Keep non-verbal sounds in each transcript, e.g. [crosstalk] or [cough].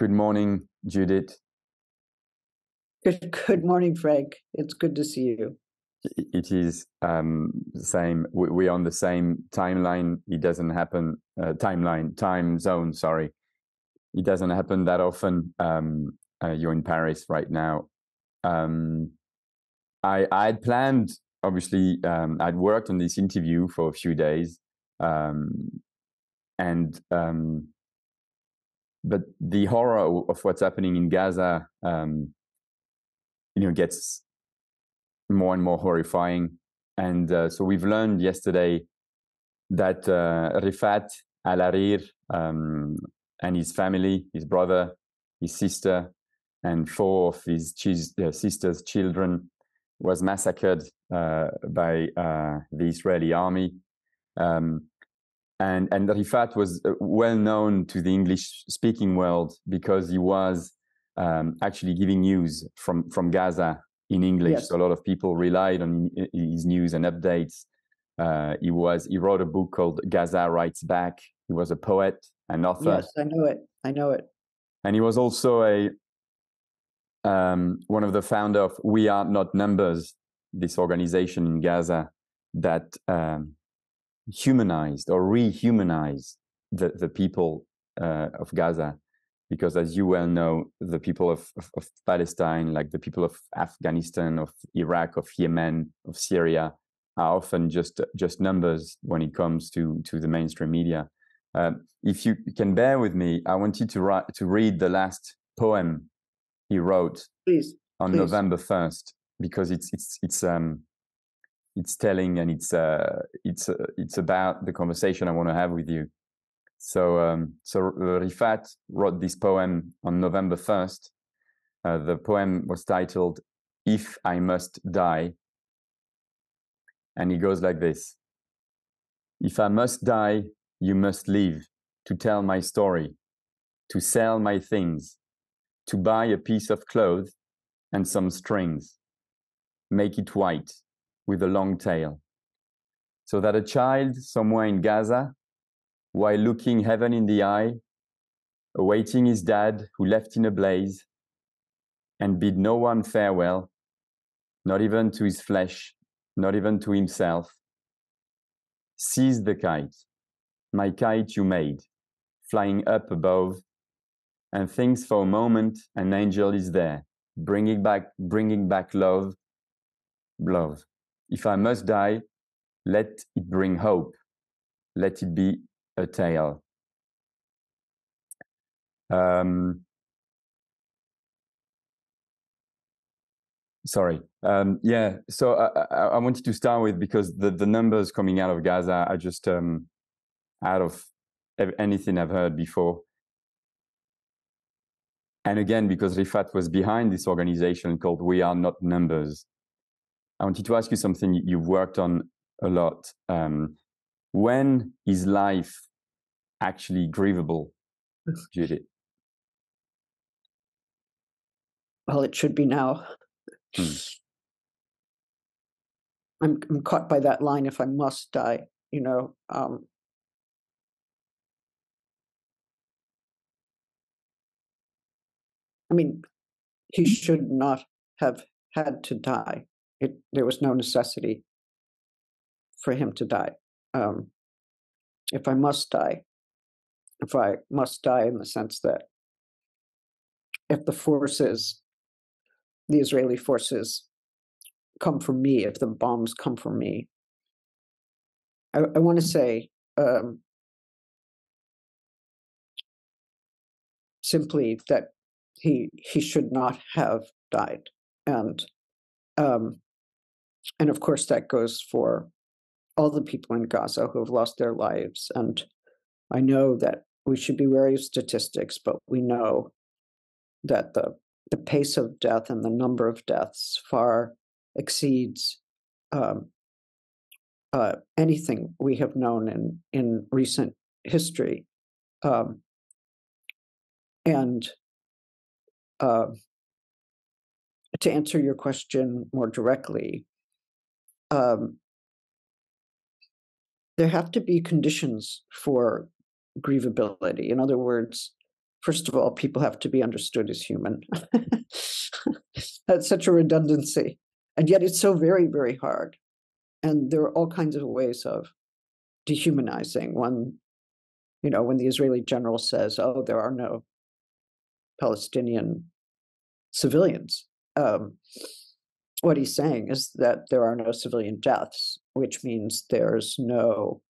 Good morning, Judith. Good, good morning, Frank. It's good to see you. It is um, the same. We're on the same timeline. It doesn't happen. Uh, timeline, time zone. Sorry, it doesn't happen that often. Um, uh, you're in Paris right now. Um, I I had planned. Obviously, um, I'd worked on this interview for a few days, um, and um, but the horror of what's happening in Gaza, um, you know, gets more and more horrifying. And uh, so we've learned yesterday that uh, Rifat Al Harir um, and his family, his brother, his sister, and four of his uh, sister's children was massacred uh, by uh, the Israeli army. Um, and and Refaat was uh, well known to the English speaking world because he was um, actually giving news from from Gaza in English. Yes. So a lot of people relied on his news and updates. Uh, he was he wrote a book called Gaza Writes Back. He was a poet, and author. Yes, I know it. I know it. And he was also a um, one of the founder of We Are Not Numbers, this organization in Gaza that um, humanized or rehumanized the, the people uh, of Gaza. Because as you well know, the people of, of, of, Palestine, like the people of Afghanistan, of Iraq, of Yemen, of Syria, are often just just numbers when it comes to to the mainstream media. Um, if you can bear with me, I want you to write, to read the last poem he wrote please, on please. November first because it's it's it's um it's telling and it's uh, it's uh, it's about the conversation I want to have with you. So um, so Refaat wrote this poem on November first. Uh, the poem was titled "If I Must Die," and it goes like this: If I must die, you must live to tell my story, to sell my things, to buy a piece of cloth and some strings, make it white with a long tail. So that a child somewhere in Gaza, while looking heaven in the eye, awaiting his dad who left in a blaze, and bid no one farewell, not even to his flesh, not even to himself, sees the kite, my kite you made, flying up above, and thinks for a moment an angel is there, bringing back, bringing back love, love. If I must die, let it bring hope. Let it be a tale. Um, sorry. Um, yeah. So I, I, wanted to start with because the, the numbers coming out of Gaza are just um, out of anything I've heard before. And again, because Refaat was behind this organization called We Are Not Numbers, I wanted to ask you something you've worked on a lot. Um, when is life actually grievable, Judith? Well, it should be now. Hmm. I'm, I'm caught by that line if I must die, you know. Um, I mean, he should not have had to die it, there was no necessity for him to die. Um, if I must die, if I must die in the sense that if the forces, the Israeli forces, come for me, if the bombs come for me, I, I want to say um, simply that he he should not have died, and um, and of course, that goes for all the people in Gaza who have lost their lives. And I know that we should be wary of statistics, but we know that the the pace of death and the number of deaths far exceeds um, uh, anything we have known in in recent history. Um, and uh, to answer your question more directly, um, there have to be conditions for grievability. In other words, first of all, people have to be understood as human. [laughs] That's such a redundancy. And yet it's so very, very hard. And there are all kinds of ways of dehumanizing. One, you know, when the Israeli general says, oh, there are no Palestinian civilians, um, what he's saying is that there are no civilian deaths, which means there's no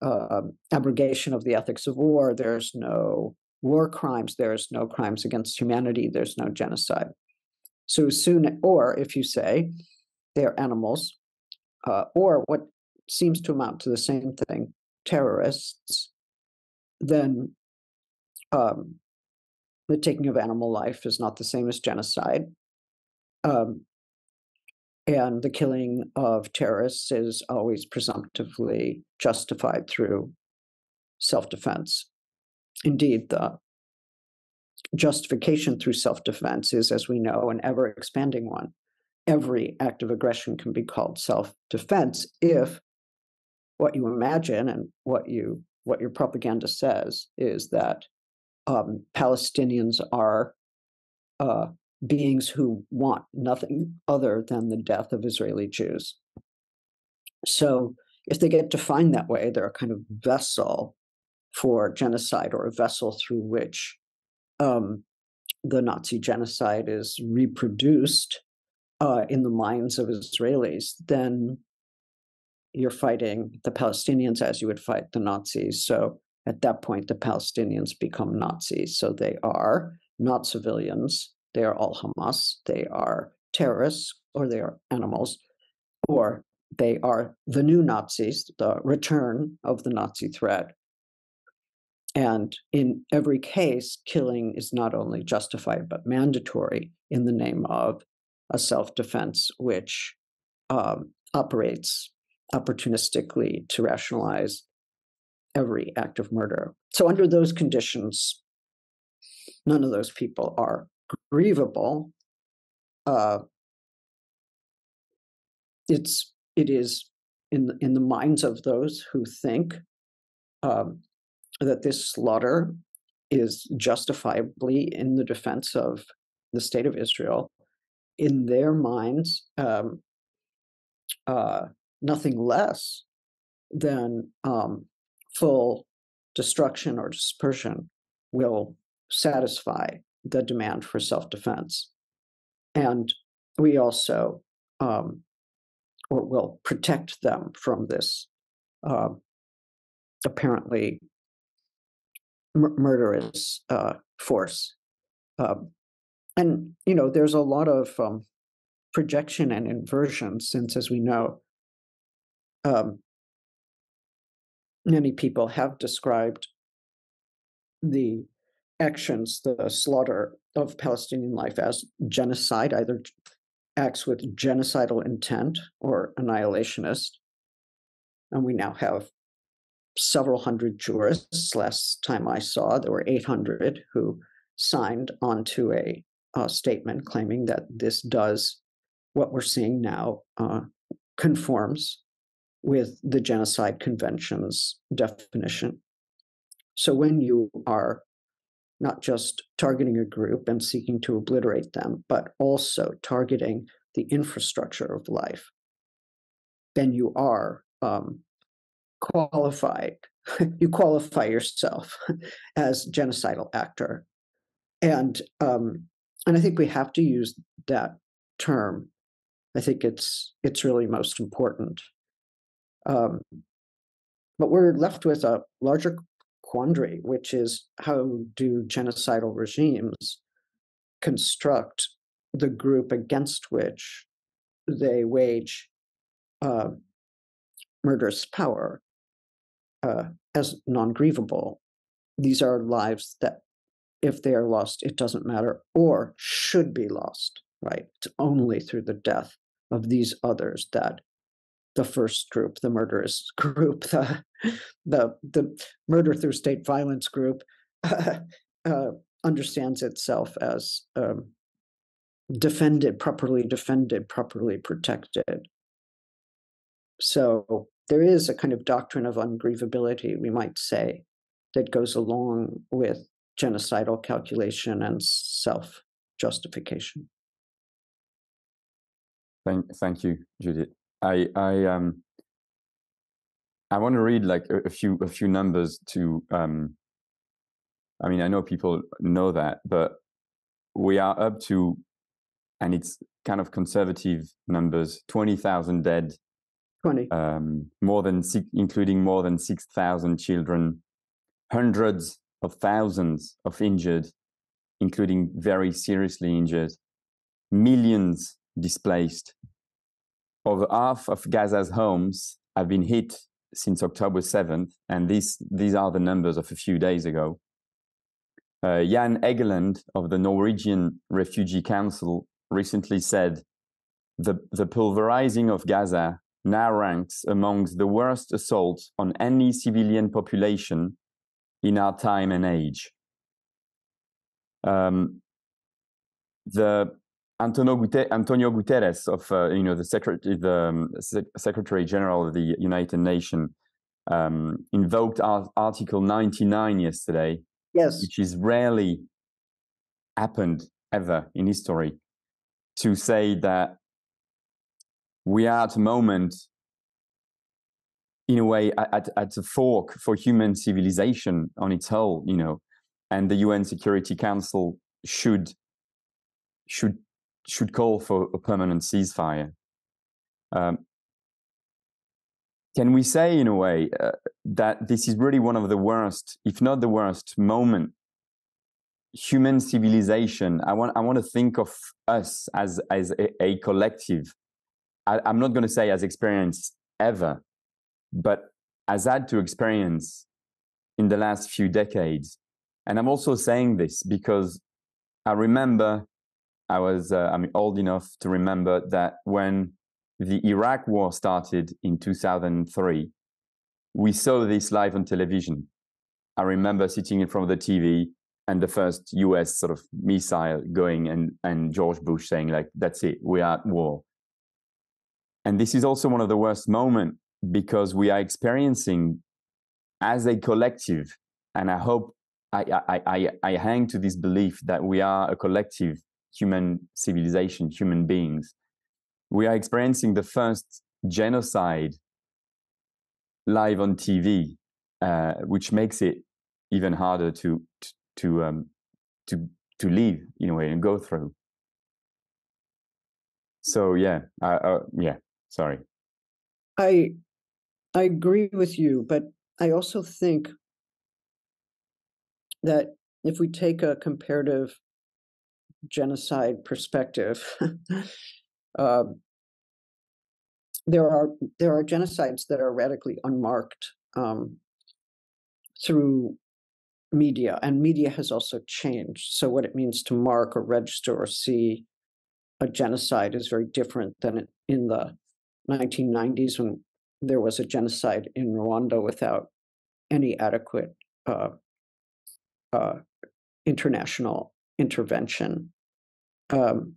uh, abrogation of the ethics of war, there's no war crimes, there's no crimes against humanity, there's no genocide. So soon, or if you say they're animals, uh, or what seems to amount to the same thing, terrorists, then um, the taking of animal life is not the same as genocide. Um, and the killing of terrorists is always presumptively justified through self defense. Indeed, the justification through self defense is, as we know, an ever expanding one. Every act of aggression can be called self defense if what you imagine and what you what your propaganda says is that um, Palestinians are uh, beings who want nothing other than the death of Israeli Jews. So if they get defined that way, they're a kind of vessel for genocide or a vessel through which um, the Nazi genocide is reproduced uh, in the minds of Israelis, then you're fighting the Palestinians as you would fight the Nazis. So at that point, the Palestinians become Nazis. So they are not civilians, they are all Hamas, they are terrorists, or they are animals, or they are the new Nazis, the return of the Nazi threat. And in every case, killing is not only justified but mandatory in the name of a self defense, which um, operates opportunistically to rationalize every act of murder. So, under those conditions, none of those people are grievable. Uh, it's it is in in the minds of those who think um, that this slaughter is justifiably in the defense of the state of Israel. In their minds, um, uh, nothing less than um, full destruction or dispersion will satisfy the demand for self defense. And we also um, or will protect them from this uh, apparently m- murderous uh, force. Um, and, you know, there's a lot of um, projection and inversion since, as we know, um, many people have described the actions, the slaughter of Palestinian life as genocide, either acts with genocidal intent or annihilationist. And we now have several hundred jurists. Last time I saw, there were 800 who signed onto a, a statement claiming that this does what we're seeing now uh, conforms with the Genocide Convention's definition. So when you are not just targeting a group and seeking to obliterate them, but also targeting the infrastructure of life, then you are um, qualified. [laughs] you qualify yourself [laughs] as genocidal actor, and um, and I think we have to use that term. I think it's it's really most important. Um, but we're left with a larger quandary, which is how do genocidal regimes construct the group against which they wage uh, murderous power uh, as non grievable? These are lives that, if they are lost, it doesn't matter or should be lost, right? It's only through the death of these others that the first group, the murderous [laughs] group, the the the murder through state violence group, uh, [laughs] uh, understands itself as um, defended, properly defended, properly protected. So there is a kind of doctrine of ungrievability, we might say, that goes along with genocidal calculation and self justification. Thank, thank you, Judith. I, I, um, I want to read like a, a few, a few numbers to, um, I mean, I know people know that, but we are up to, and it's kind of conservative numbers, 20,000 dead 20. um, more than six, including more than 6,000 children, hundreds of thousands of injured, including very seriously injured, millions displaced. Over half of Gaza's homes have been hit since October 7th, and these, these are the numbers of a few days ago. Uh, Jan Egeland of the Norwegian Refugee Council recently said the, the pulverizing of Gaza now ranks amongst the worst assaults on any civilian population in our time and age. Um, the Antonio, Guterres of uh, you know the secretary the um, Secretary General of the United Nations um, invoked Article 99 yesterday, yes, which is rarely happened ever in history, to say that we are at a moment in a way at, at a fork for human civilization on its whole you know and the un security council should should should call for a permanent ceasefire. Um, can we say in a way uh, that this is really one of the worst if not the worst moment human civilization? I want i want to think of us as as a, a collective. I, am not going to say as experienced ever, but as had to experience in the last few decades. And I'm also saying this because I remember I was uh, I mean old enough to remember that when the Iraq war started in 2003, we saw this live on television. I remember sitting in front of the TV and the first US sort of missile going and, and George Bush saying like, that's it, we are at war. And this is also one of the worst moments because we are experiencing as a collective, and I hope I, I, I, I hang to this belief that we are a collective human civilization, human beings. We are experiencing the first genocide live on TV, uh, which makes it even harder to to um, to to live in a way and go through. So yeah, uh, uh, yeah, Sorry. I I agree with you, but I also think that if we take a comparative genocide perspective, uh, [laughs] there are there are genocides that are radically unmarked um, through media, and media has also changed. So what it means to mark or register or see a genocide is very different than in the 1990s when there was a genocide in Rwanda without any adequate uh, uh, international intervention. Um,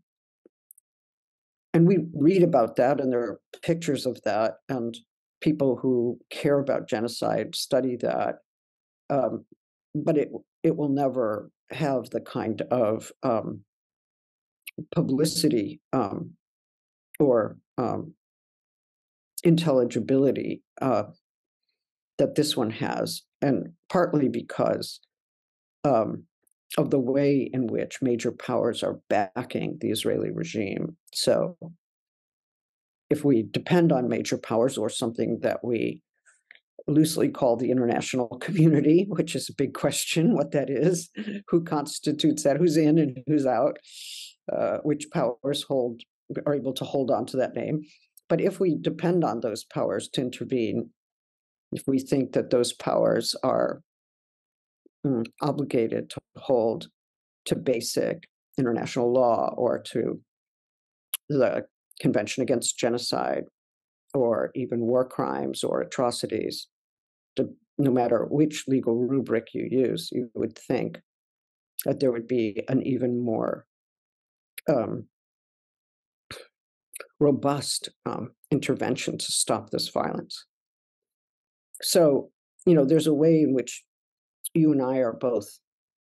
and we read about that, and there are pictures of that, and people who care about genocide study that. Um, but it it will never have the kind of um, publicity um, or um, intelligibility uh, that this one has, and partly because um, of the way in which major powers are backing the Israeli regime. So, if we depend on major powers or something that we loosely call the international [laughs] community, which is a big question what that is, who constitutes that, who's in and who's out, uh, which powers hold are able to hold on to that name. But if we depend on those powers to intervene, if we think that those powers are obligated to hold to basic international law or to the Convention Against Genocide or even war crimes or atrocities, to, no matter which legal rubric you use, you would think that there would be an even more um, robust um, intervention to stop this violence. So, you know, there's a way in which you and I are both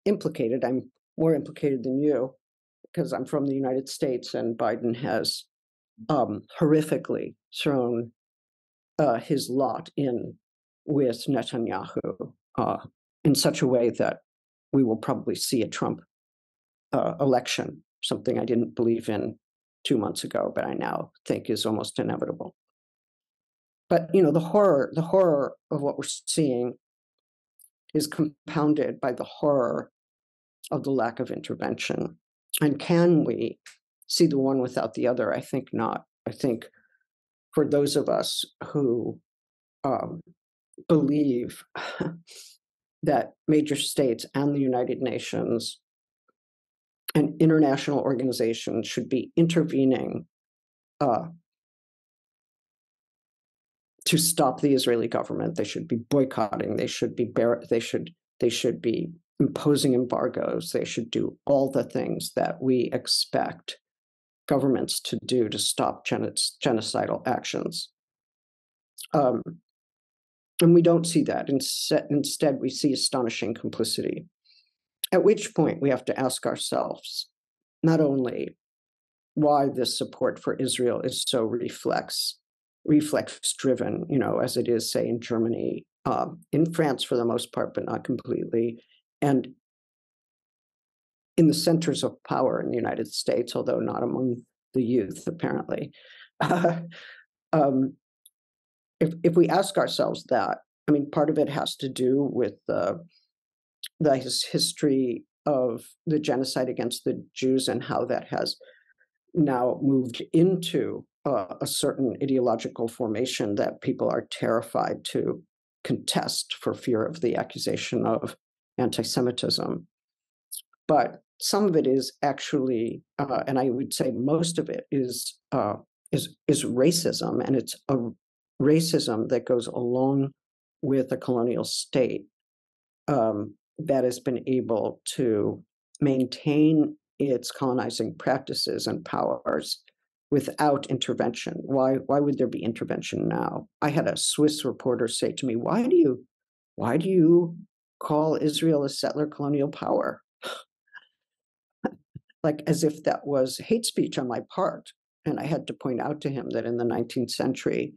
implicated. I'm more implicated than you because I'm from the United States, and Biden has um, horrifically thrown uh, his lot in with Netanyahu uh, in such a way that we will probably see a Trump uh, election, something I didn't believe in two months ago, but I now think is almost inevitable. But you know, the horror, the horror of what we're seeing is compounded by the horror of the lack of intervention. And can we see the one without the other? I think not. I think for those of us who um, believe that major states and the United Nations and international organizations should be intervening uh, to stop the Israeli government. They should be boycotting. They should be bar- they should they should be imposing embargoes. They should do all the things that we expect governments to do to stop gen- genocidal actions. Um, and we don't see that. Instead, instead, we see astonishing complicity. At which point, we have to ask ourselves not only why this support for Israel is so reflex reflex driven, you know, as it is, say, in Germany, um, in France for the most part, but not completely, and in the centers of power in the United States, although not among the youth, apparently. Uh, [laughs] um, if if we ask ourselves that, I mean, part of it has to do with the the history of the genocide against the Jews and how that has now moved into uh, a certain ideological formation that people are terrified to contest for fear of the accusation of anti-Semitism. But some of it is actually, uh, and I would say most of it is uh, is is racism, and it's a racism that goes along with a colonial state um, that has been able to maintain its colonizing practices and powers without intervention. Why why would there be intervention now? I had a Swiss reporter say to me, "Why do you why do you call Israel a settler colonial power?" [laughs] like as if that was hate speech on my part. And I had to point out to him that in the 19th century,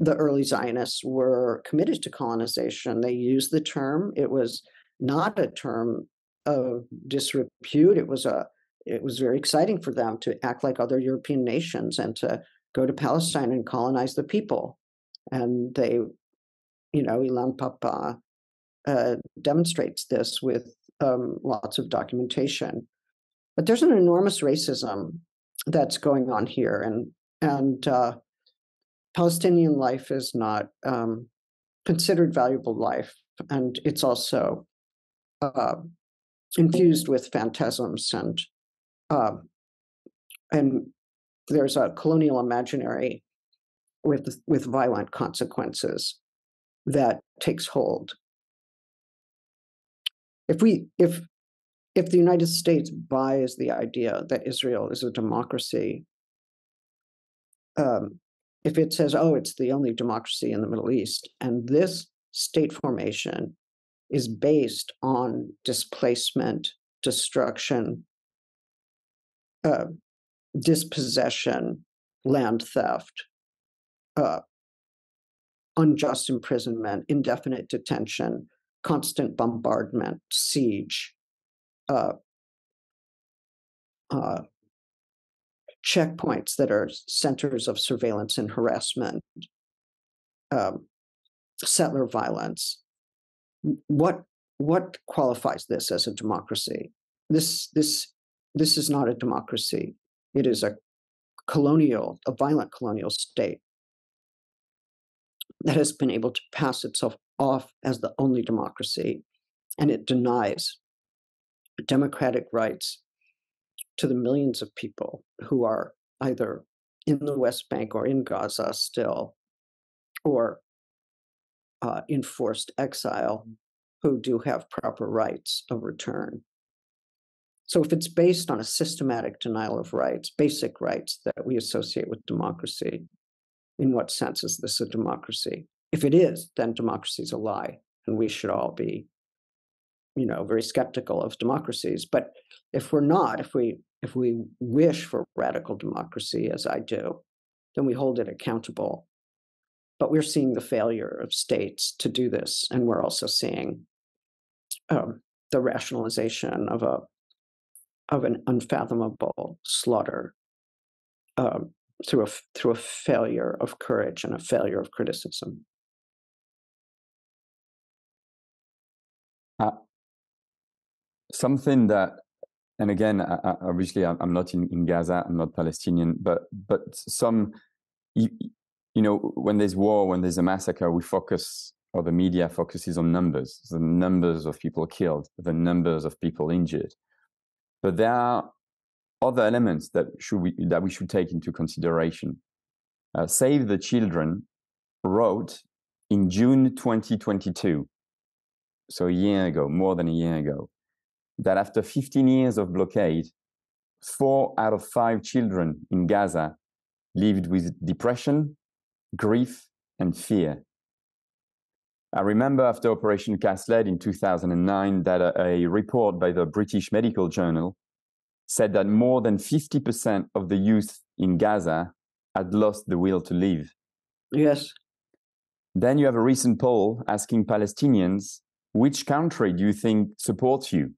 the early Zionists were committed to colonization. They used the term. It was not a term of disrepute. It was a it was very exciting for them to act like other European nations and to go to Palestine and colonize the people. And they, you know, Ilan Pappé uh, demonstrates this with um, lots of documentation. But there's an enormous racism that's going on here, and and uh, Palestinian life is not um, considered valuable life, and it's also uh, infused with phantasms and uh, and there's a colonial imaginary with with violent consequences that takes hold. If we if if the United States buys the idea that Israel is a democracy, um, if it says, oh, it's the only democracy in the Middle East, and this state formation is based on displacement, destruction, uh, dispossession, land theft, uh, unjust imprisonment, indefinite detention, constant bombardment, siege, uh, uh, checkpoints that are centers of surveillance and harassment, um, settler violence. What what qualifies this as a democracy? This this this is not a democracy. It is a colonial, a violent colonial state that has been able to pass itself off as the only democracy, and it denies democratic rights to the millions of people who are either in the West Bank or in Gaza still, or uh, in forced exile who do have proper rights of return. So, if it's based on a systematic denial of rights, basic rights that we associate with democracy, in what sense is this a democracy? If it is, then democracy is a lie, and we should all be you know, very skeptical of democracies. But if we're not, if we if we wish for radical democracy, as I do, then we hold it accountable. But we're seeing the failure of states to do this, and we're also seeing um, the rationalization of a of an unfathomable slaughter um, through a through a failure of courage and a failure of criticism. Uh, something that, and again, I, I, obviously, I'm, not in, in Gaza, I'm not Palestinian, but but some, you, you know, when there's war, when there's a massacre, we focus, or the media focuses on numbers, the numbers of people killed, the numbers of people injured. But there are other elements that should we that we should take into consideration. Uh, Save the Children wrote in June 2022, so a year ago, more than a year ago, that after 15 years of blockade, four out of five children in Gaza lived with depression, grief, and fear. I remember after Operation Cast Lead in 2009 that a, a report by the British Medical Journal said that more than 50% of the youth in Gaza had lost the will to live. Yes. Then you have a recent poll asking Palestinians, which country do you think supports you?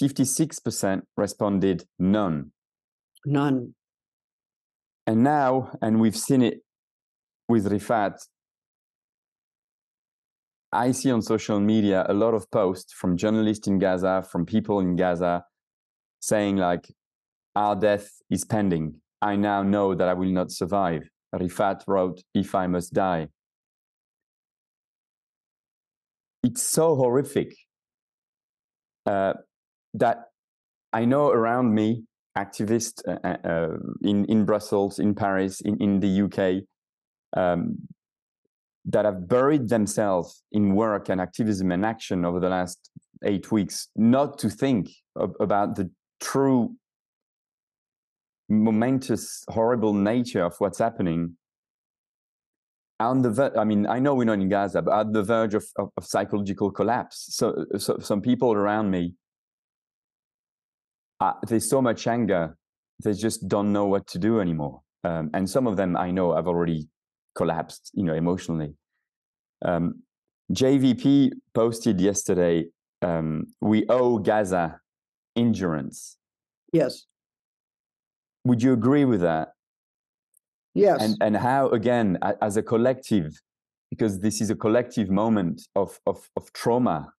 56% responded none. None. And now, and we've seen it with Refaat, I see on social media a lot of posts from journalists in Gaza, from people in Gaza, saying like, our death is pending. I now know that I will not survive. Refaat wrote, if I must die. It's so horrific uh, that I know around me, activists uh, uh, uh in, in Brussels, in Paris, in, in the UK, um, that have buried themselves in work and activism and action over the last eight weeks, not to think of, about the true momentous, horrible nature of what's happening. On the, ver- I mean, I know we're not in Gaza, but at the verge of, of, of psychological collapse. So, so, some people around me, uh, there's so much anger, they just don't know what to do anymore. Um, and some of them I know have already collapsed, you know, emotionally. Um, JVP posted yesterday, um, we owe Gaza endurance. Yes. Would you agree with that? Yes. And and how again as a collective, because this is a collective moment of of, of trauma.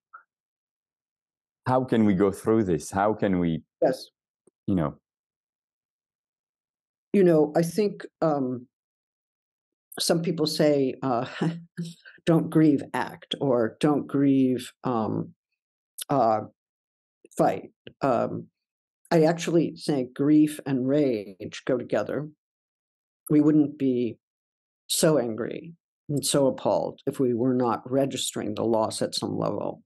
How can we go through this? How can we? Yes. You know. You know, I think um, some people say, uh, [laughs] "Don't grieve, act," or "Don't grieve, um, uh, fight." Um, I actually think grief and rage go together. We wouldn't be so angry and so appalled if we were not registering the loss at some level.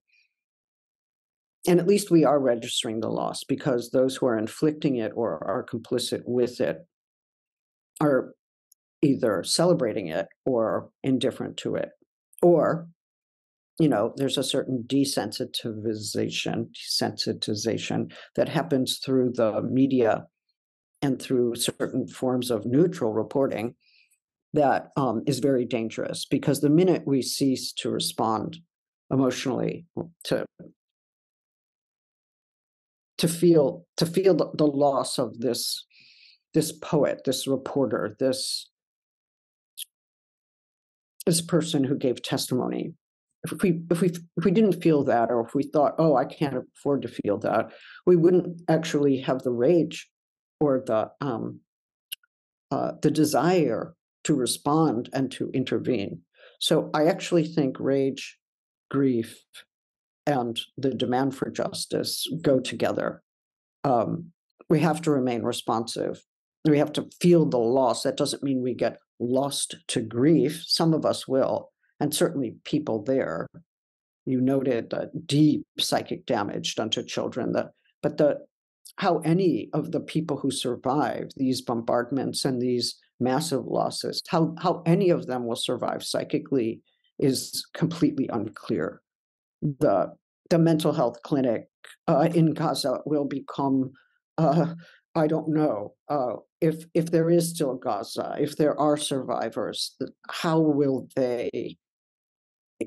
And at least we are registering the loss because those who are inflicting it or are complicit with it are either celebrating it or indifferent to it, or you know, there's a certain desensitization, desensitization that happens through the media and through certain forms of neutral reporting that um, is very dangerous because the minute we cease to respond emotionally to to feel to feel the, the loss of this this poet this reporter this this person who gave testimony. If we if we if we didn't feel that or if we thought oh i can't afford to feel that we wouldn't actually have the rage or the um uh, the desire to respond and to intervene. So i actually think rage grief and the demand for justice go together. Um, we have to remain responsive. We have to feel the loss. That doesn't mean we get lost to grief some of us will and certainly people there. You noted uh, deep psychic damage done to children. That, but the how any of the people who survive these bombardments and these massive losses, how how any of them will survive psychically is completely unclear. The the mental health clinic uh, in Gaza will become, uh, I don't know, uh, if if there is still Gaza, if there are survivors, how will they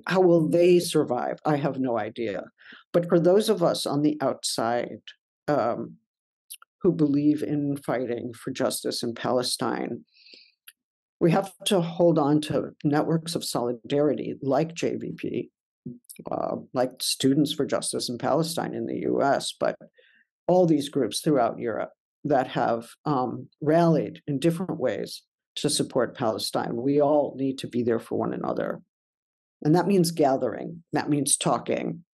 how will they survive? I have no idea. But for those of us on the outside um, who believe in fighting for justice in Palestine, we have to hold on to networks of solidarity like JVP, uh, like Students for Justice in Palestine in the US, but all these groups throughout Europe that have um, rallied in different ways to support Palestine. We all need to be there for one another. And that means gathering, that means talking,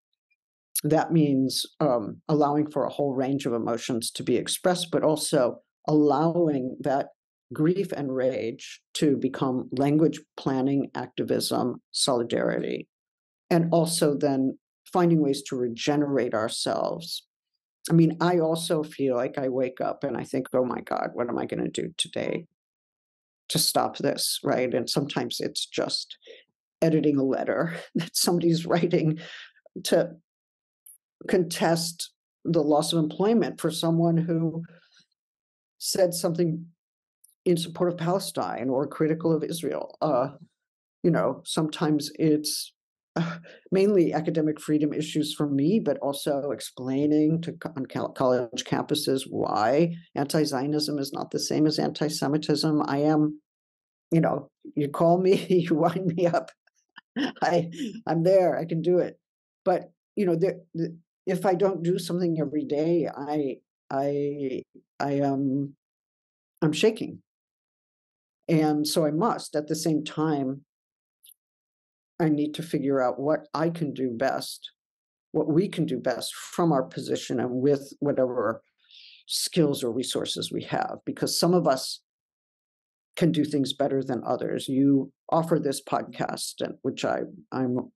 that means um, allowing for a whole range of emotions to be expressed, but also allowing that grief and rage to become language planning, activism, solidarity, and also then finding ways to regenerate ourselves. I mean, I also feel like I wake up and I think, oh my God, what am I going to do today to stop this? Right. And sometimes it's just editing a letter [laughs] that somebody's writing to contest the loss of employment for someone who said something in support of Palestine or critical of Israel. Uh, you know, sometimes it's uh, mainly academic freedom issues for me, but also explaining to on college campuses why anti-Zionism is not the same as anti-Semitism. I am, you know, you call me, [laughs] you wind me up, I I'm there. I can do it. But you know, there, the, if I don't do something every day, I I I um I'm shaking. And so I must at the same time I need to figure out what I can do best, what we can do best from our position and with whatever skills or resources we have because some of us can do things better than others. You offer this podcast, which I I'm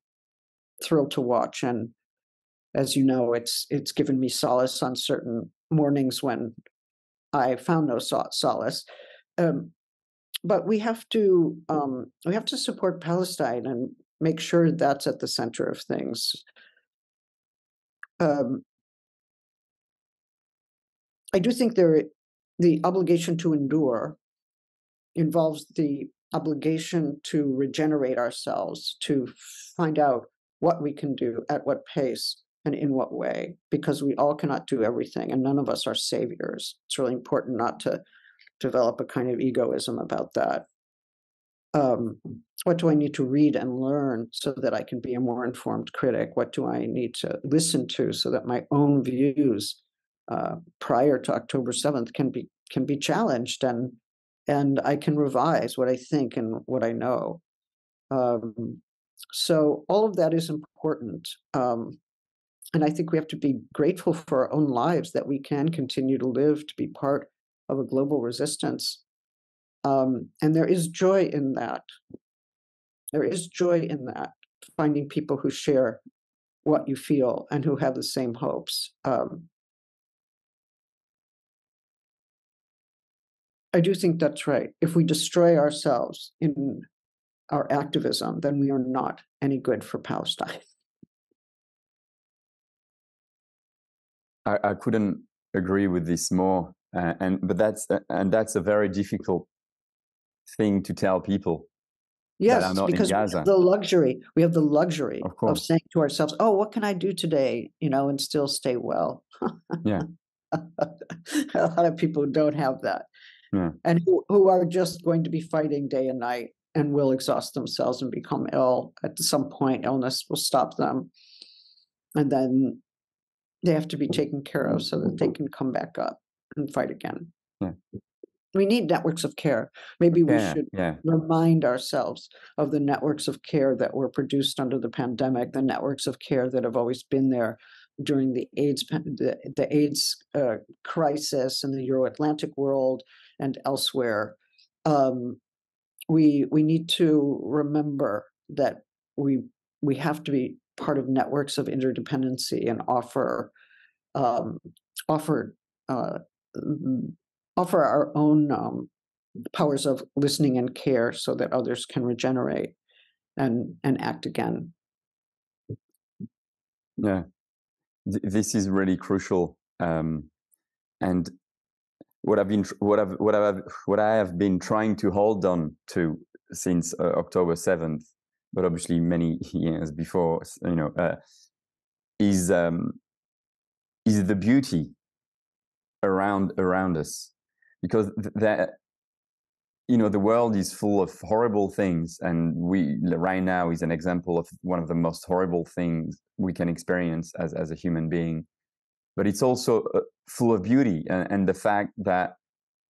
thrilled to watch, and as you know, it's it's given me solace on certain mornings when I found no solace. Um, but we have to um, we have to support Palestine and make sure that's at the center of things. Um, I do think there the obligation to endure involves the obligation to regenerate ourselves, to find out what we can do, at what pace, and in what way, because we all cannot do everything, and none of us are saviors. It's really important not to develop a kind of egoism about that. Um, what do I need to read and learn so that I can be a more informed critic? What do I need to listen to so that my own views uh, prior to October 7th can be can be challenged and and I can revise what I think and what I know. Um, so all of that is important. Um, and I think we have to be grateful for our own lives that we can continue to live to be part of a global resistance. Um, and there is joy in that. There is joy in that, finding people who share what you feel and who have the same hopes. Um, I do think that's right. If we destroy ourselves in our activism, then we are not any good for Palestine. [laughs] I, I couldn't agree with this more, uh, and but that's uh, and that's a very difficult thing to tell people. Yes, because the luxury we have the luxury of, of, saying to ourselves, "Oh, what can I do today?" You know, and still stay well. yeah, [laughs] a lot of people don't have that yeah. and who, who are just going to be fighting day and night and will exhaust themselves and become ill at some point illness will stop them and then they have to be taken care of so that they can come back up and fight again yeah. We need networks of care maybe we yeah, should yeah. remind ourselves of the networks of care that were produced under the pandemic the networks of care that have always been there during the AIDS the, the AIDS uh, crisis in the Euro Atlantic world and elsewhere. Um, we we need to remember that we we have to be part of networks of interdependency and offer um, offer uh, offer our own um, powers of listening and care so that others can regenerate and and act again. Yeah, th- this is really crucial. Um, and what I've been, what I've, what I've, what I have been trying to hold on to since uh, October seventh, but obviously many [laughs] years before, you know, uh, is um, is the beauty around around us, because that you know the world is full of horrible things and we right now is an example of one of the most horrible things we can experience as, as a human being but it's also uh, full of beauty and, and the fact that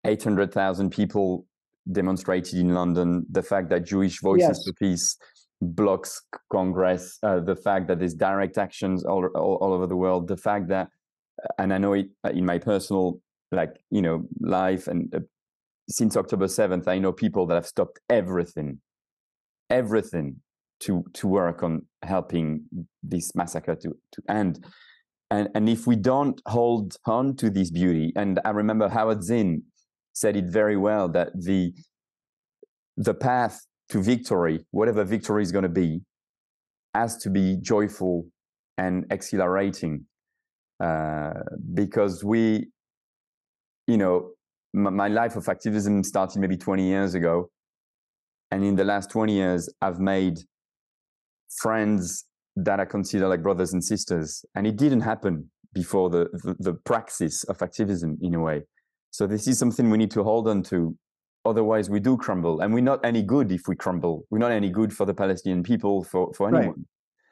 800000 people demonstrated in london the fact that jewish voices yes. for peace blocks congress uh, the fact that there's direct actions all, all, all over the world the fact that and i know it uh, in my personal like you know life and uh, since October 7th, I know people that have stopped everything, everything to to work on helping this massacre to to end. And and if we don't hold on to this beauty, and I remember Howard Zinn said it very well that the the path to victory, whatever victory is going to be, has to be joyful and exhilarating, uh, because we, you know, my life of activism started maybe 20 years ago. And in the last 20 years, I've made friends that I consider like brothers and sisters. And it didn't happen before the, the, the praxis of activism in a way. So this is something we need to hold on to. Otherwise, we do crumble. And we're not any good if we crumble. We're not any good for the Palestinian people, for, for anyone.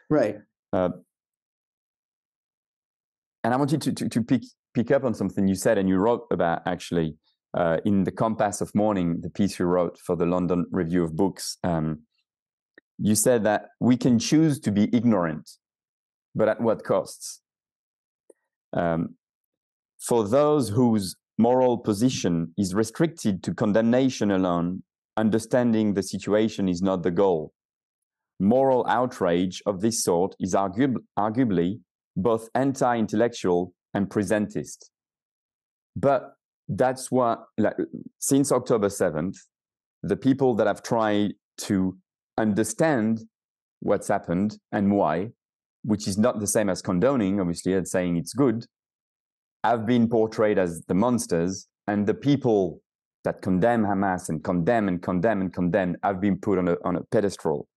Right. right. Uh, and I wanted to, to, to pick, pick up on something you said and you wrote about actually uh, in the Compass of Mourning, the piece you wrote for the London Review of Books, um, you said that we can choose to be ignorant, but at what costs? Um, for those whose moral position is restricted to condemnation alone, understanding the situation is not the goal. Moral outrage of this sort is argu- arguably both anti intellectual and presentist. But that's what like since october 7th the people that have tried to understand what's happened and why which is not the same as condoning obviously and saying it's good have been portrayed as the monsters and the people that condemn hamas and condemn and condemn and condemn have been put on a, on a pedestal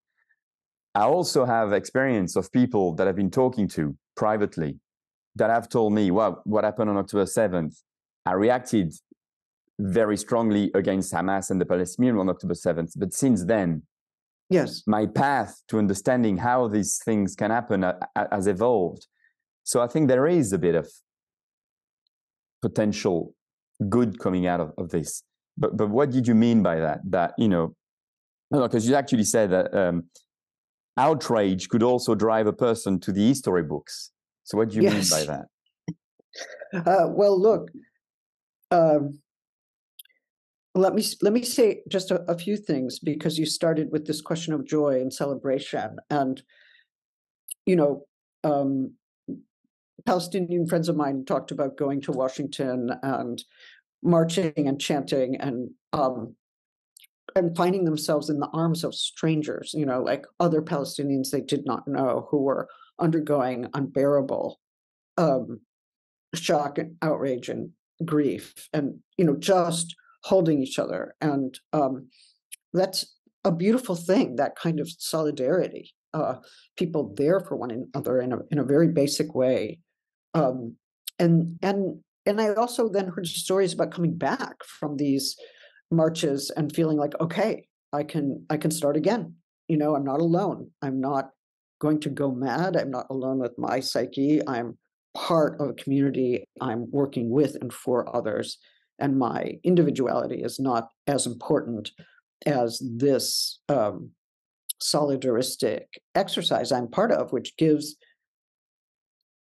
i also have experience of people that i've been talking to privately that have told me well what happened on october 7th I reacted very strongly against Hamas and the Palestinians on October 7th. But since then, yes, my path to understanding how these things can happen has evolved. So I think there is a bit of potential good coming out of, of this. But but what did you mean by that? That you know, because you actually said that um, outrage could also drive a person to the history books. So what do you yes. mean by that? Uh, well, look, um, let me let me say just a, a, few things because you started with this question of joy and celebration, and you know, um, Palestinian friends of mine talked about going to Washington and marching and chanting and um, and finding themselves in the arms of strangers, you know, like other Palestinians they did not know who were undergoing unbearable um, shock and outrage and grief and you know just holding each other and um, that's a beautiful thing that kind of solidarity uh, people there for one another in a, in a very basic way um, and and and i also then heard stories about coming back from these marches and feeling like okay i can i can start again you know i'm not alone i'm not going to go mad i'm not alone with my psyche i'm part of a community I'm working with and for others. And my individuality is not as important as this um, solidaristic exercise I'm part of, which gives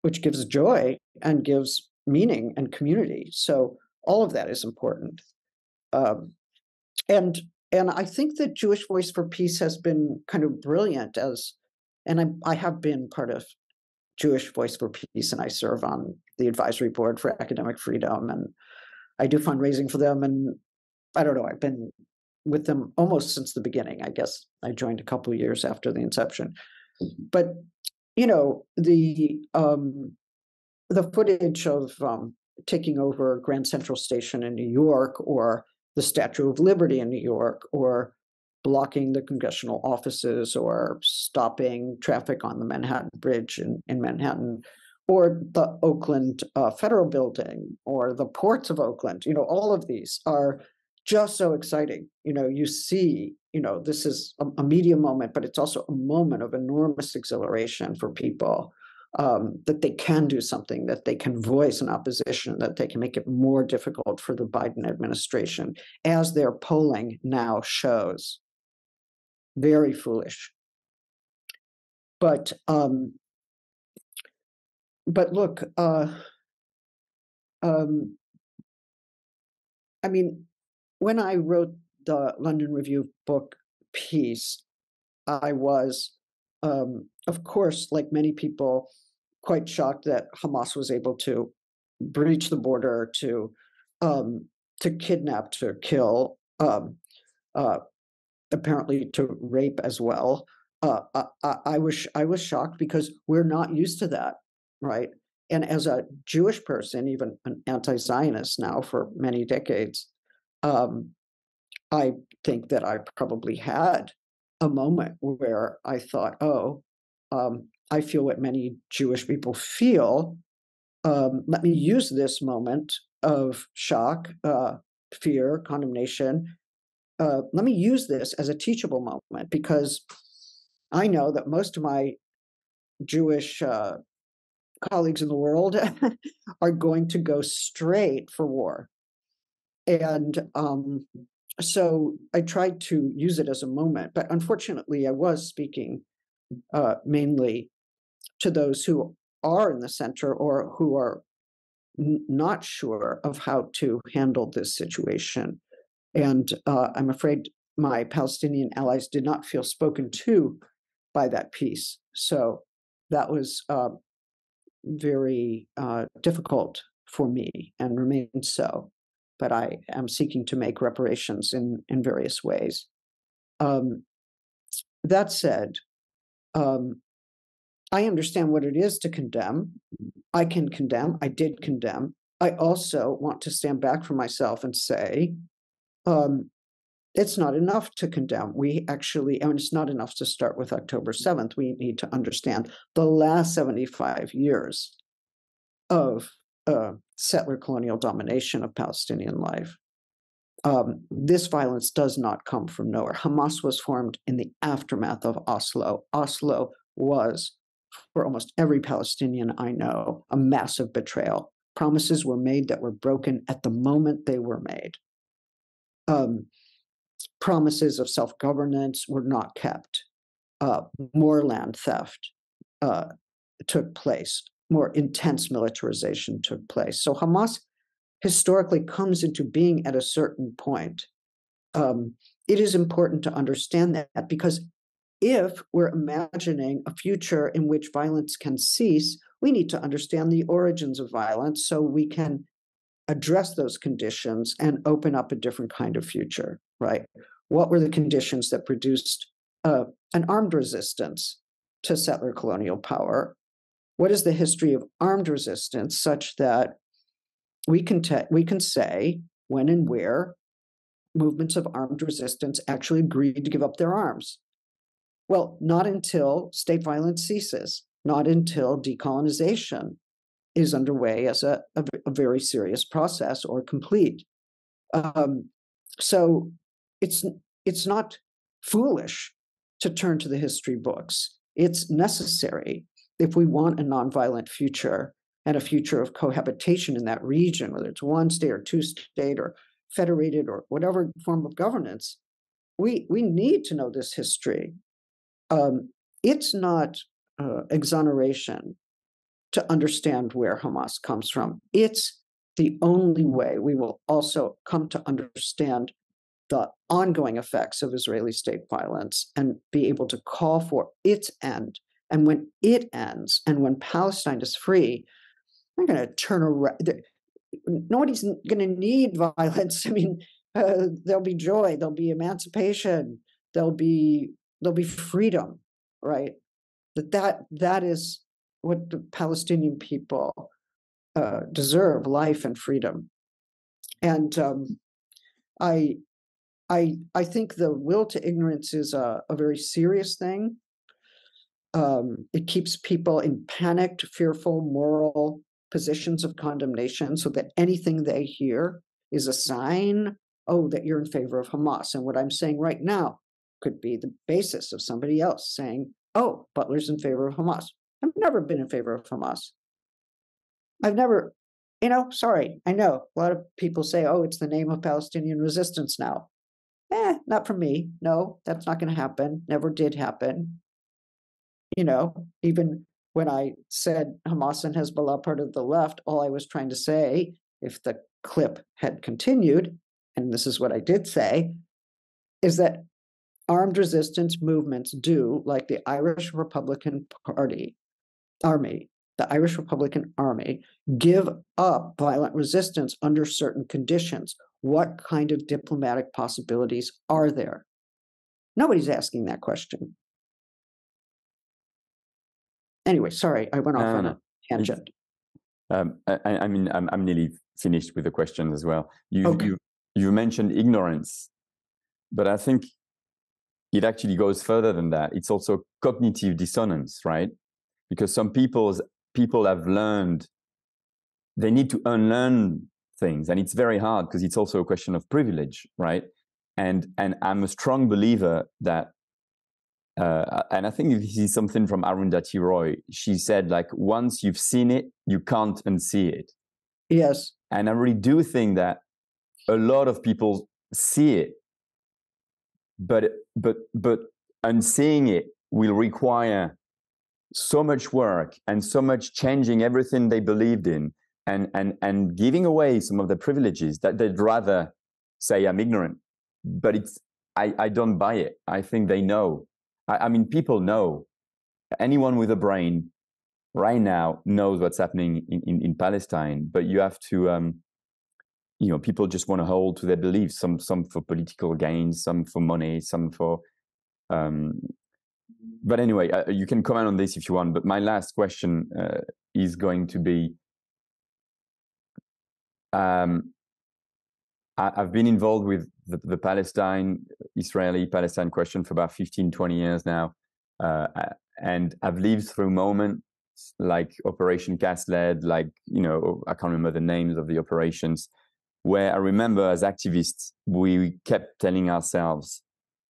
which gives joy and gives meaning and community. So all of that is important. Um, and and I think that Jewish Voice for Peace has been kind of brilliant as, and I, I have been part of Jewish Voice for Peace, and I serve on the advisory board for academic freedom, and I do fundraising for them. And I don't know, I've been with them almost since the beginning. I guess I joined a couple years after the inception, but you know the um, the footage of um, taking over Grand Central Station in New York or the Statue of Liberty in New York or blocking the congressional offices or stopping traffic on the Manhattan Bridge in, in Manhattan or the Oakland uh, Federal Building or the ports of Oakland. You know, all of these are just so exciting. You know, you see, you know, this is a, a media moment, but it's also a moment of enormous exhilaration for people um, that they can do something, that they can voice an opposition, that they can make it more difficult for the Biden administration, as their polling now shows. Very foolish. But um, but look, uh, um, I mean, when I wrote the London Review book piece, I was, um, of course, like many people, quite shocked that Hamas was able to breach the border, to um, to kidnap, to kill, um, uh, apparently to rape as well. Uh, I, I was I was shocked because we're not used to that, right? And as a Jewish person, even an anti-Zionist now for many decades, um, I think that I probably had a moment where I thought, oh, um, I feel what many Jewish people feel. Um, let me use this moment of shock, uh, fear, condemnation. Uh, let me use this as a teachable moment because I know that most of my Jewish uh, colleagues in the world [laughs] are going to go straight for war. And um, so I tried to use it as a moment, but unfortunately, I was speaking uh, mainly to those who are in the center or who are n- not sure of how to handle this situation. And uh, I'm afraid my Palestinian allies did not feel spoken to by that piece. So that was uh, very uh, difficult for me and remains so. But I am seeking to make reparations in, in various ways. Um, that said, um, I understand what it is to condemn. I can condemn. I did condemn. I also want to stand back for myself and say, um, it's not enough to condemn. We actually, I mean, it's not enough to start with October 7th. We need to understand the last 75 years of uh, settler colonial domination of Palestinian life. Um, this violence does not come from nowhere. Hamas was formed in the aftermath of Oslo. Oslo was, for almost every Palestinian I know, a massive betrayal. Promises were made that were broken at the moment they were made. Um, promises of self governance were not kept. Uh, more land theft uh, took place. More intense militarization took place. So Hamas historically comes into being at a certain point. Um, it is important to understand that because if we're imagining a future in which violence can cease, we need to understand the origins of violence so we can address those conditions and open up a different kind of future, right? What were the conditions that produced uh, an armed resistance to settler colonial power? What is the history of armed resistance such that we can te- we can say when and where movements of armed resistance actually agreed to give up their arms? Well, not until state violence ceases, not until decolonization is underway as a, a, a very serious process or complete. Um, so it's it's not foolish to turn to the history books. It's necessary if we want a nonviolent future and a future of cohabitation in that region, whether it's one state or two state or federated or whatever form of governance. We we need to know this history. Um, it's not uh, exoneration to understand where Hamas comes from. It's the only way we will also come to understand the ongoing effects of Israeli state violence and be able to call for its end. And when it ends, and when Palestine is free, I'm going to turn around. Nobody's going to need [laughs] violence. I mean, uh, there'll be joy, there'll be emancipation, there'll be there'll be freedom, right? That that that is what the Palestinian people uh, deserve life and freedom. And um, I, I, I think the will to ignorance is a, a very serious thing. Um, it keeps people in panicked, fearful, moral positions of condemnation, so that anything they hear is a sign, oh, that you're in favor of Hamas. And what I'm saying right now could be the basis of somebody else saying, oh, Butler's in favor of Hamas. Never been in favor of Hamas. I've never, you know, sorry, I know a lot of people say, oh, it's the name of Palestinian resistance now. Eh, not for me. No, that's not going to happen. Never did happen. You know, even when I said Hamas and Hezbollah part of the left, all I was trying to say, if the clip had continued, and this is what I did say, is that armed resistance movements do, like the Irish Republican Party Army, the Irish Republican Army, give up violent resistance under certain conditions. What kind of diplomatic possibilities are there? Nobody's asking that question. Anyway, sorry, I went off on a tangent. Um, I, I, mean, I'm, I'm nearly finished with the questions as well. You, Okay. you, you mentioned ignorance, but I think it actually goes further than that. It's also cognitive dissonance, right? Because some people's people have learned they need to unlearn things, and it's very hard because it's also a question of privilege, right? And and I'm a strong believer that uh, and I think this is something from Arundhati Roy. She said, like, once you've seen it, you can't unsee it. Yes, And I really do think that a lot of people see it, but but but unseeing it will require so much work and so much changing everything they believed in and and and giving away some of the privileges that they'd rather say I'm ignorant. But it's I, I don't buy it. I think they know. I, I mean people know. Anyone with a brain right now knows what's happening in, in, in Palestine, but you have to um, you know people just want to hold to their beliefs some some for political gains some for money some for um but anyway uh, you can comment on this if you want but my last question uh, is going to be um I, i've been involved with the, the palestine israeli palestine question for about 15 20 years now uh, and i've lived through moments like operation cast lead like you know i can't remember the names of the operations where I remember as activists, we kept telling ourselves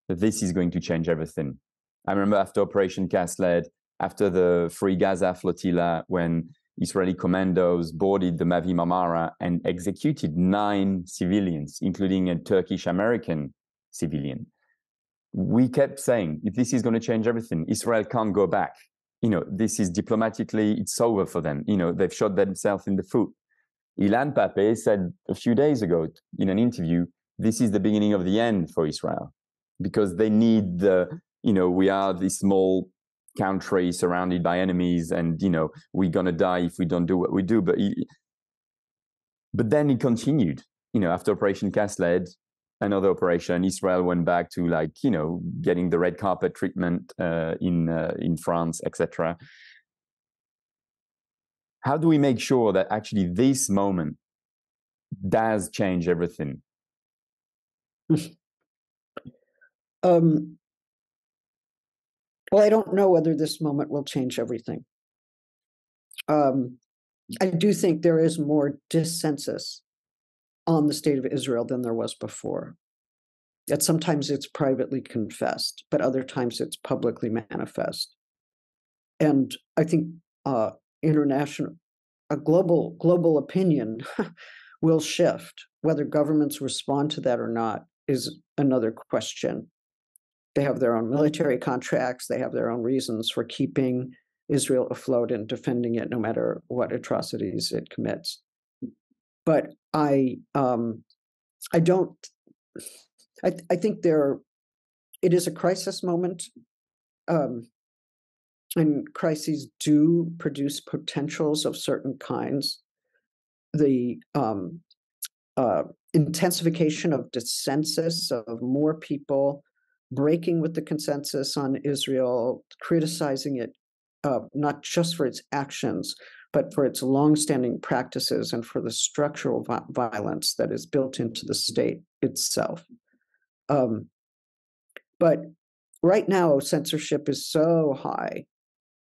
that this is going to change everything. I remember after Operation Cast Lead, after the Free Gaza flotilla, when Israeli commandos boarded the Mavi Marmara and executed nine civilians, including a Turkish American civilian. We kept saying, this is going to change everything, Israel can't go back. You know, this is diplomatically, it's over for them. You know, they've shot themselves in the foot. Ilan Pappé said a few days ago in an interview, this is the beginning of the end for Israel because they need the, you know, we are this small country surrounded by enemies and, you know, we're going to die if we don't do what we do. But, he, but then it continued, you know, after Operation Cast Lead, another operation, Israel went back to like, you know, getting the red carpet treatment uh, in, uh, in France, etc how do we make sure that actually this moment does change everything [laughs] um, well, I don't know whether this moment will change everything. Um, I do think there is more dissensus on the state of Israel than there was before. That sometimes it's privately confessed, but other times it's publicly manifest. And I think uh, international, a global global opinion [laughs] will shift. Whether governments respond to that or not is another question. They have their own military contracts. They have their own reasons for keeping Israel afloat and defending it, no matter what atrocities it commits. But I, um, I don't. I, I think there, it is a crisis moment. Um, and crises do produce potentials of certain kinds. The um, uh, intensification of dissensus of more people breaking with the consensus on Israel, criticizing it uh, not just for its actions, but for its longstanding practices and for the structural vi- violence that is built into the state itself. Um, but right now, censorship is so high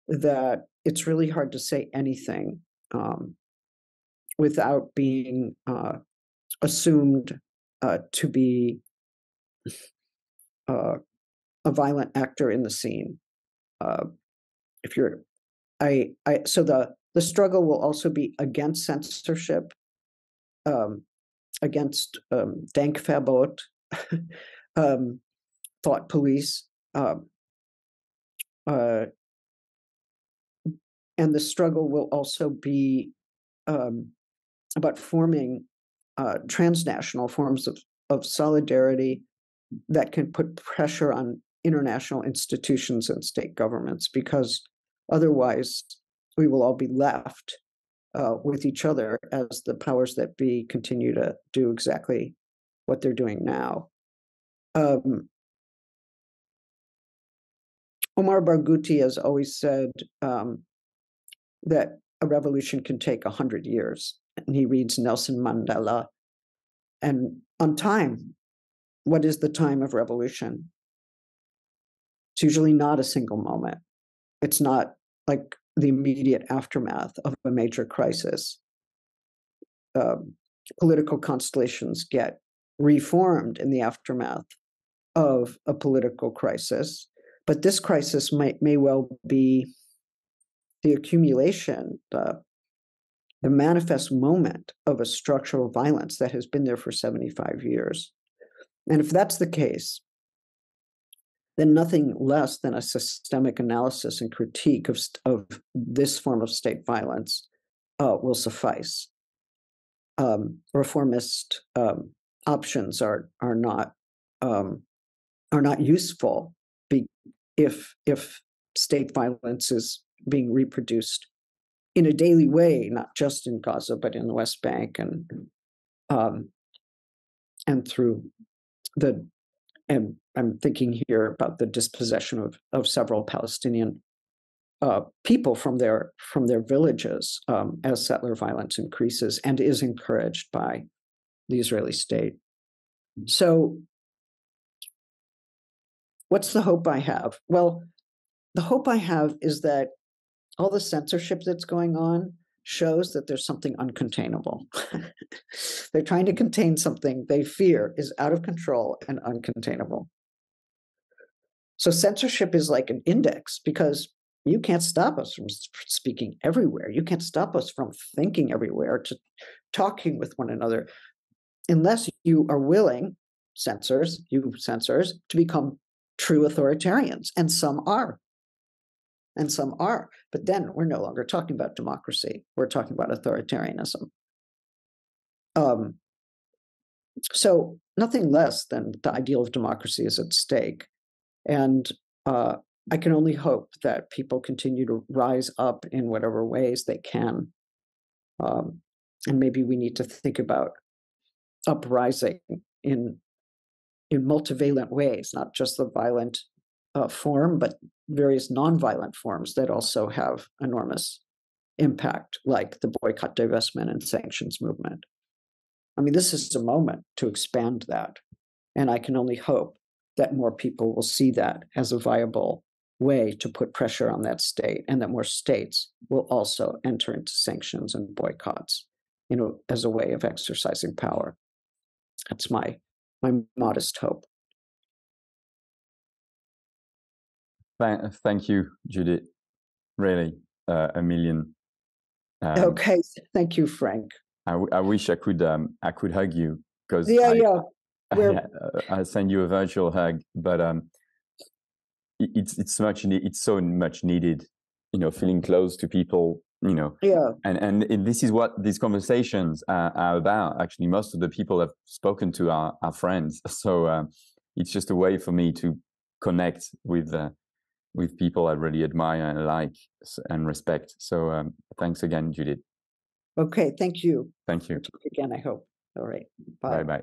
that it's really hard to say anything um, without being uh, assumed uh, to be uh, a violent actor in the scene. Uh, if you're, I, I, so the the struggle will also be against censorship, um, against um, Denkverbot, [laughs] um, thought police, um, uh, and the struggle will also be um, about forming uh, transnational forms of, of solidarity that can put pressure on international institutions and state governments because otherwise we will all be left uh, with each other as the powers that be continue to do exactly what they're doing now. Um, Omar Barghouti has always said um, that a revolution can take a hundred years, and he reads Nelson Mandela. And on time, what is the time of revolution? It's usually not a single moment. It's not like the immediate aftermath of a major crisis. Um, political constellations get reformed in the aftermath of a political crisis, but this crisis might may well be the accumulation, the, the manifest moment of a structural violence that has been there for 75 years. And if that's the case, then nothing less than a systemic analysis and critique of, of this form of state violence uh, will suffice. Um, reformist um, options are are not um, are not useful be, if if state violence is being reproduced in a daily way, not just in Gaza but in the West Bank and um, and through the and I'm thinking here about the dispossession of, of several Palestinian uh, people from their from their villages um, as settler violence increases and is encouraged by the Israeli state. So, what's the hope I have? Well, the hope I have is that all the censorship that's going on shows that there's something uncontainable. Mm. [laughs] They're trying to contain something they fear is out of control and uncontainable. So censorship is like an index because you can't stop us from speaking everywhere. You can't stop us from thinking everywhere, to talking with one another, unless you are willing, censors, you censors, to become true authoritarians. And some are and some are. But then we're no longer talking about democracy, we're talking about authoritarianism. Um, so nothing less than the ideal of democracy is at stake. And uh, I can only hope that people continue to rise up in whatever ways they can. Um, and maybe we need to think about uprising in in multivalent ways, not just the violent uh, form, but various nonviolent forms that also have enormous impact, like the boycott, divestment, and sanctions movement. I mean, this is a moment to expand that. And I can only hope that more people will see that as a viable way to put pressure on that state, and that more states will also enter into sanctions and boycotts, you know, as a way of exercising power. That's my my modest hope. Thank, thank you, Judith. Really, uh, a million. Um, okay, thank you, Frank. I, I wish I could um, I could hug you because yeah, I, yeah. [laughs] I, I, send you a virtual hug, but um, it, it's it's much it's so much needed. You know, feeling close to people. You know, yeah. And and this is what these conversations are, are about. Actually, most of the people I've spoken to are, are friends. [laughs] So uh, it's just a way for me to connect with. Uh, with people I really admire and like and respect. So um, thanks again, Judith. Okay, thank you. Thank you. Again, I hope. All right. Bye bye.